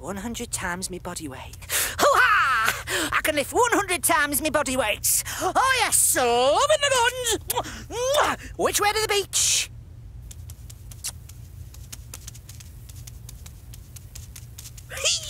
100 times me body weight. Hoo-ha! I can lift 100 times me body weight. Oh, yes, loving in the buns. Which way to the beach? Hee!